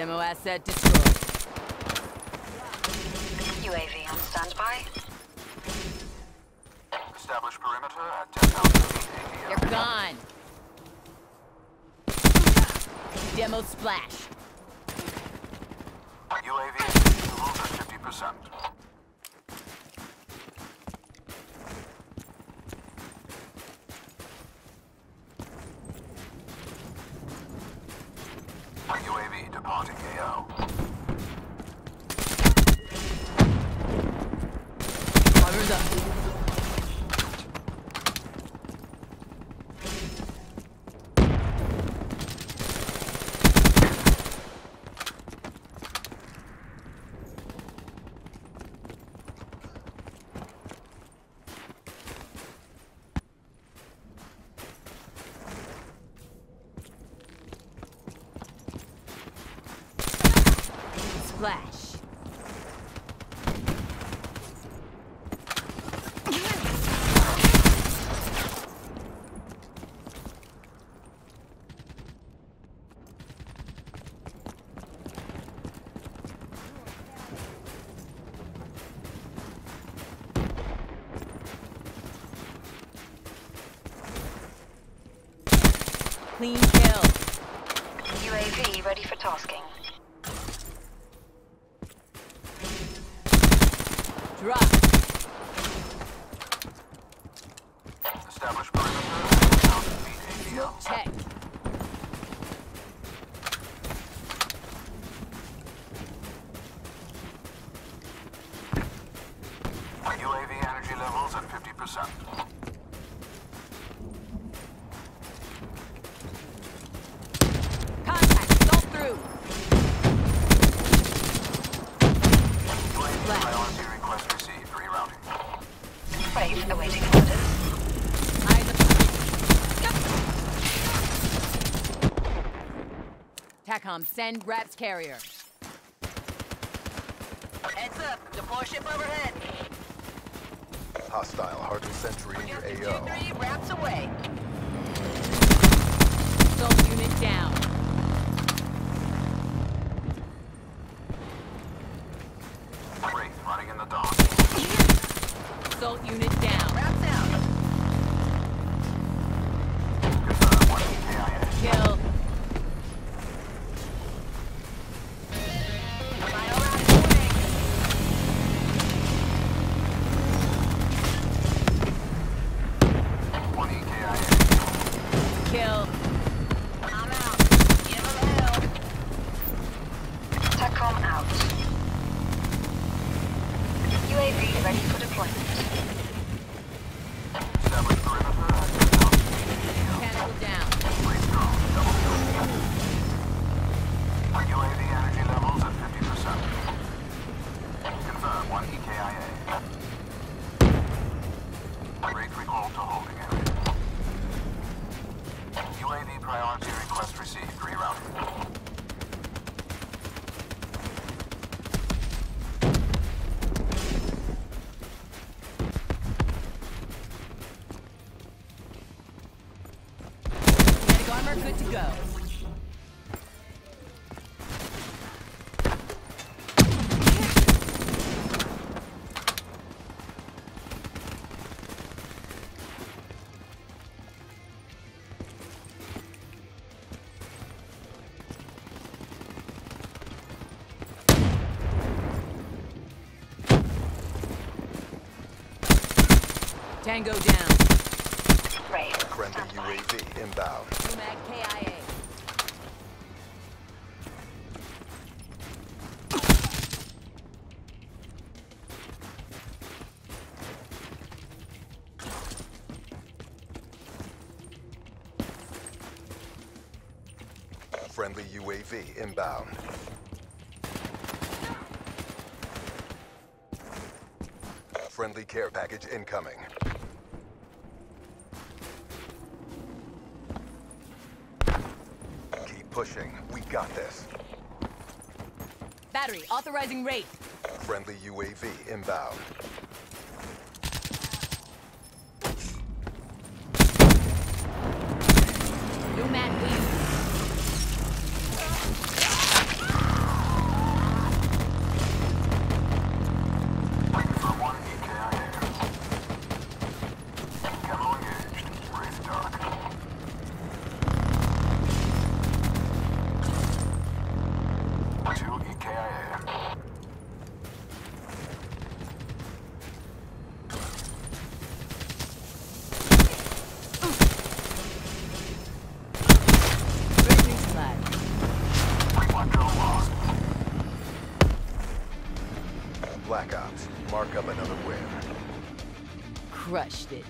Demo asset destroyed. UAV on standby. Establish perimeter at 10,000 feet They're gone. Demo splash. UAV fuels at 50%. UAV departing AO. Cover up. Splash. Clean kill. UAV ready for tasking. Drop. Establish perimeter at 10,000 feet ATL. Check. UAV energy levels at 50%. TACOM, send RAPS carrier. Heads up. Deploy ship overhead. Hostile Hardened Sentry in your AO. 2-3, RAPS away. Out. UAV ready for deployment. Establish perimeter at 10,000 feet ATL. Mechanical down. Armor good to go. Tango down. Friendly UAV inbound. UMAG KIA. Friendly UAV inbound. Friendly care package incoming. Pushing. We got this. Battery authorizing rate. Friendly UAV inbound. Up another win. Crushed it.